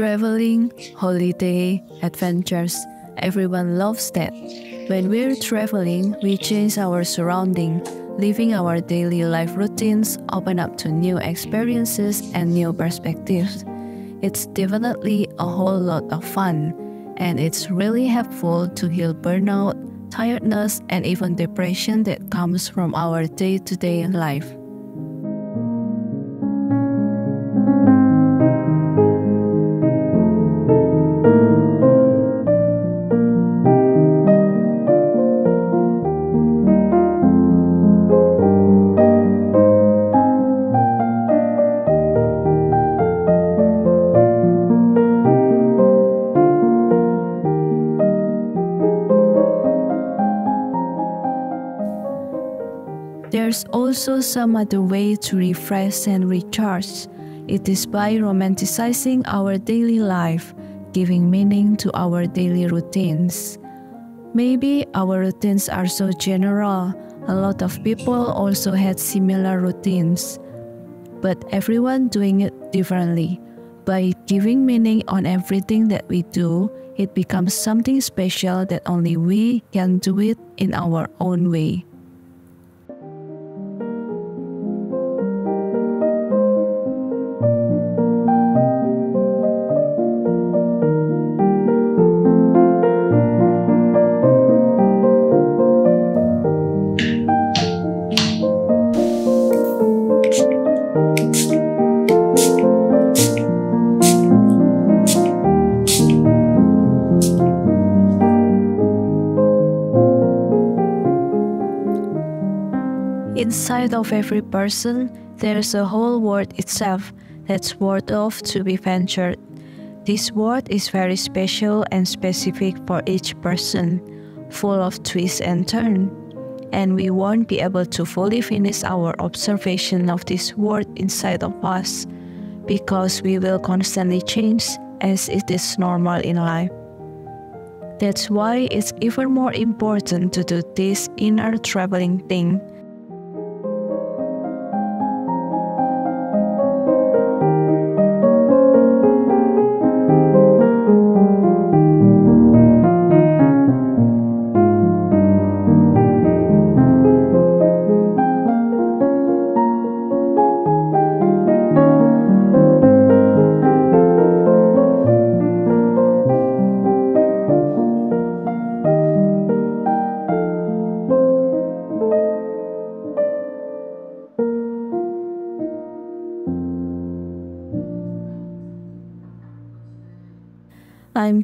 Traveling, holiday, adventures, everyone loves that. When we're traveling, we change our surrounding, living our daily life routines, open up to new experiences and new perspectives. It's definitely a whole lot of fun, and it's really helpful to heal burnout, tiredness, and even depression that comes from our day to day life. Also some other way to refresh and recharge. It is by romanticizing our daily life, giving meaning to our daily routines. Maybe our routines are so general, a lot of people also had similar routines, but everyone doing it differently. By giving meaning on everything that we do, it becomes something special that only we can do it in our own way. Inside of every person, there's a whole world itself that's worth of to be ventured. This world is very special and specific for each person, full of twists and turns. And we won't be able to fully finish our observation of this world inside of us because we will constantly change as it is normal in life. That's why it's even more important to do this inner traveling thing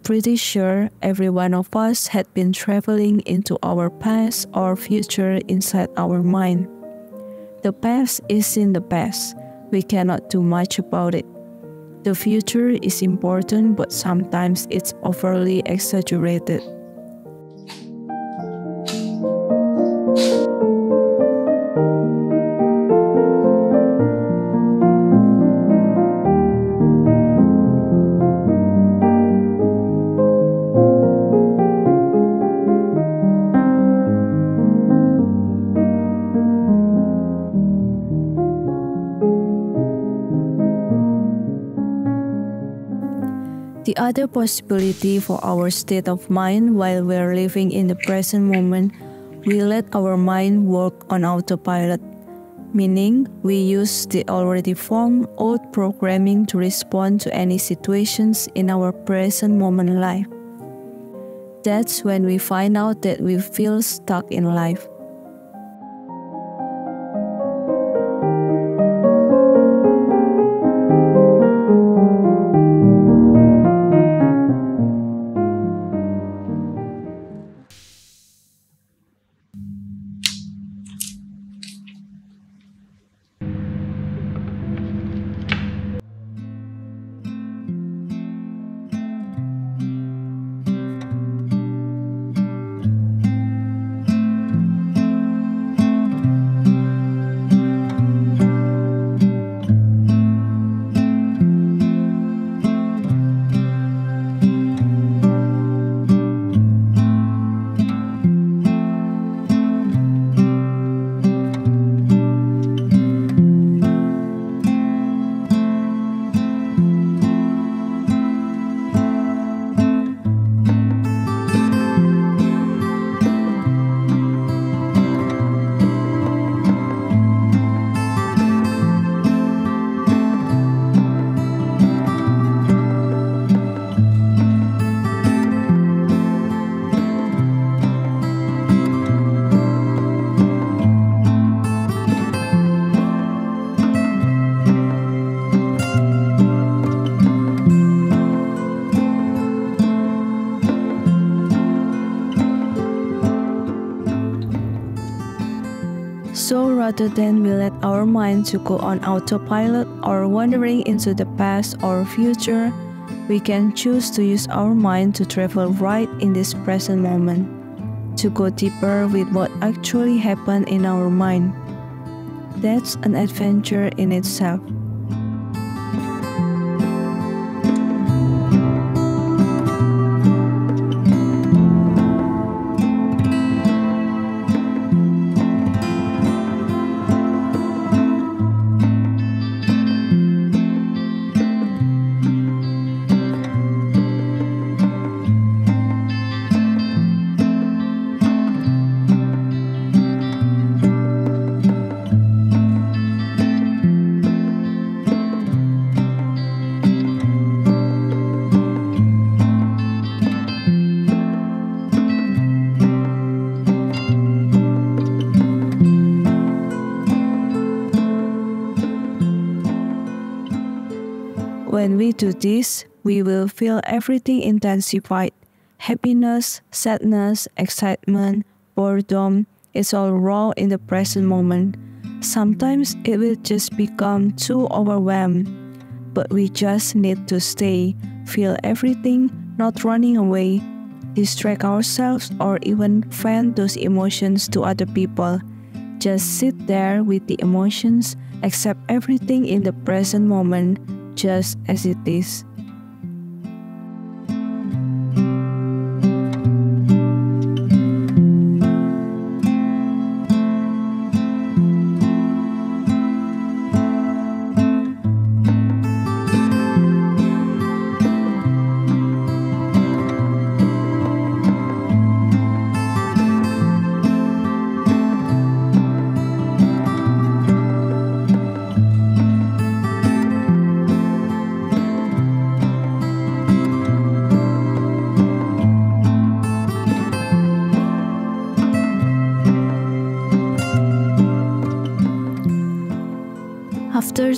pretty sure every one of us had been traveling into our past or future inside our mind. The past is in the past. We cannot do much about it. The future is important, but sometimes it's overly exaggerated. The other possibility for our state of mind while we're living in the present moment, we let our mind work on autopilot, meaning we use the already formed old programming to respond to any situations in our present moment life. That's when we find out that we feel stuck in life. Rather than we let our mind to go on autopilot or wandering into the past or future, we can choose to use our mind to travel right in this present moment, to go deeper with what actually happened in our mind. That's an adventure in itself. Do this, we will feel everything intensified. Happiness, sadness, excitement, boredom, it's all raw in the present moment. Sometimes it will just become too overwhelmed. But we just need to stay, feel everything, not running away, distract ourselves, or even vent those emotions to other people. Just sit there with the emotions, accept everything in the present moment just as it is.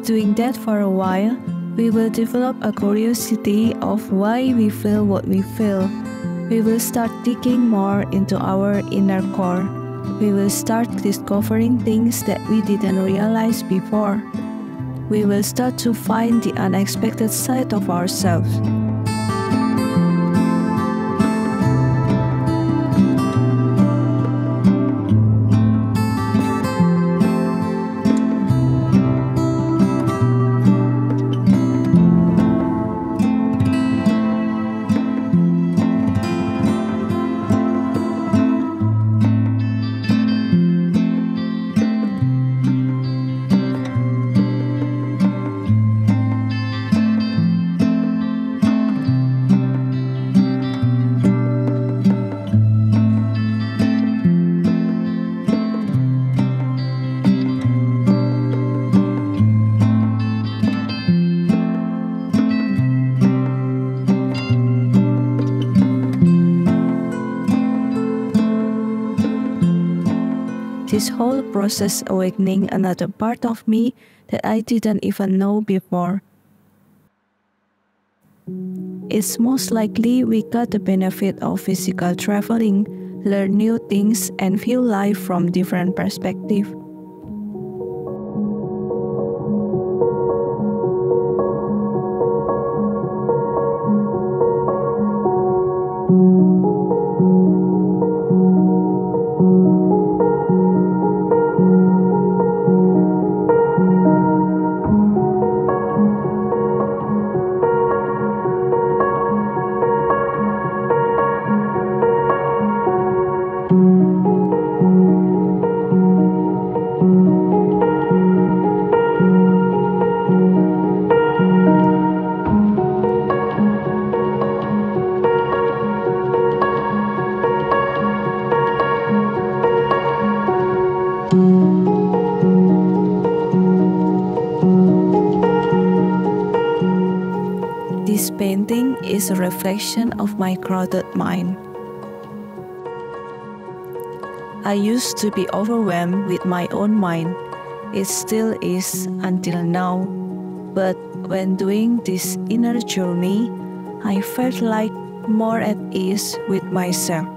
Doing that for a while, we will develop a curiosity of why we feel what we feel. We will start digging more into our inner core. We will start discovering things that we didn't realize before. We will start to find the unexpected side of ourselves. This whole process awakening another part of me that I didn't even know before. It's most likely we got the benefit of physical traveling, learn new things, and view life from different perspectives. This painting is a reflection of my crowded mind. I used to be overwhelmed with my own mind. It still is until now. But when doing this inner journey, I felt like more at ease with myself.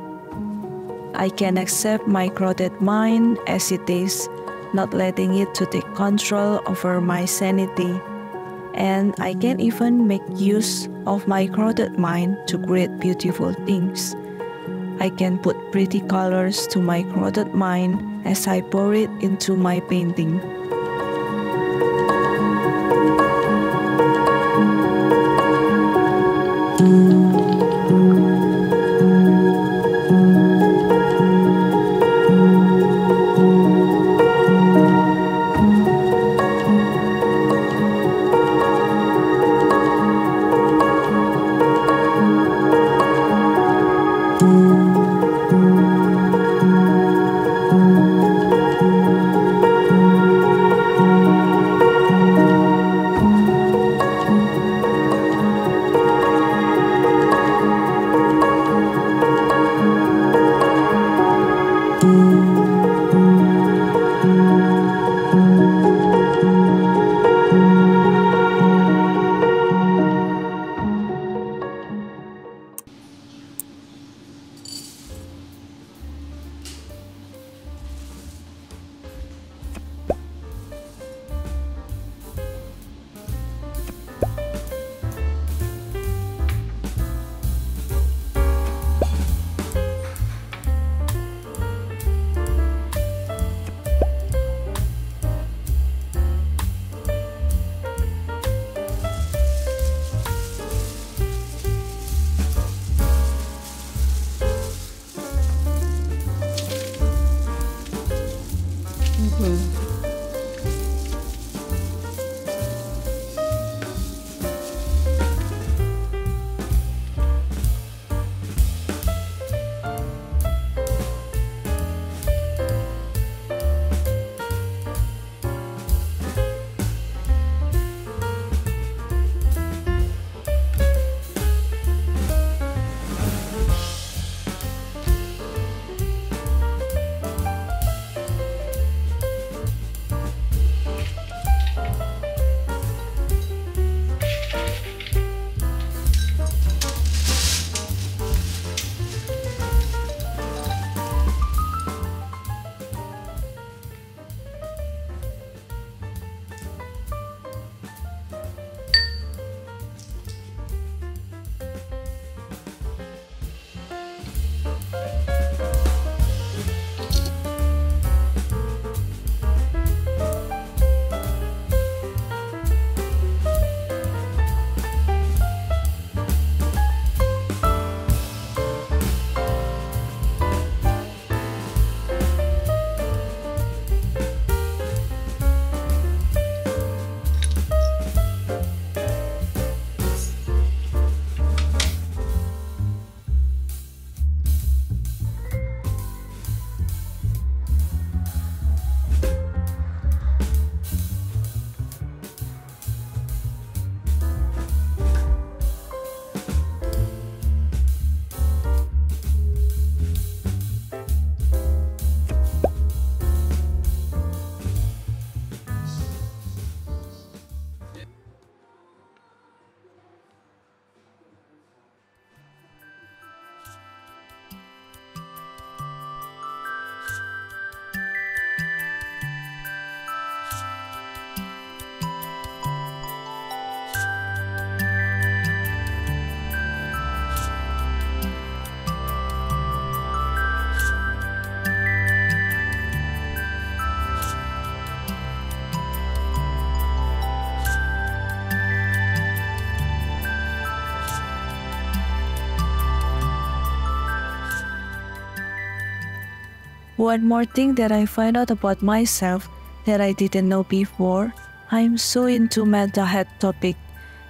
I can accept my crowded mind as it is, not letting it to take control over my sanity. And I can even make use of my crowded mind to create beautiful things. I can put pretty colors to my crowded mind as I pour it into my painting. One more thing that I find out about myself that I didn't know before, I'm so into mental health topic.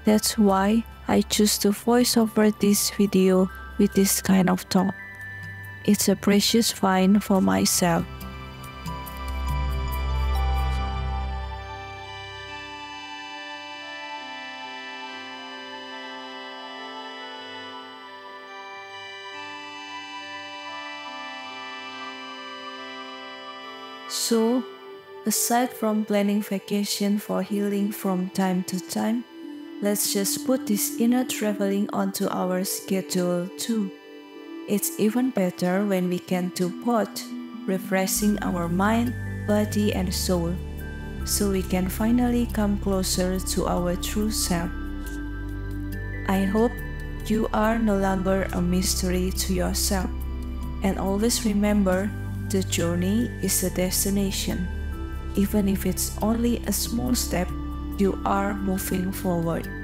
That's why I choose to voice over this video with this kind of talk. It's a precious find for myself. Aside from planning vacation for healing from time to time, let's just put this inner traveling onto our schedule too. It's even better when we can do both, refreshing our mind body and soul, so we can finally come closer to our true self. I hope you are no longer a mystery to yourself, and always remember the journey is a destination. Even if it's only a small step, you are moving forward.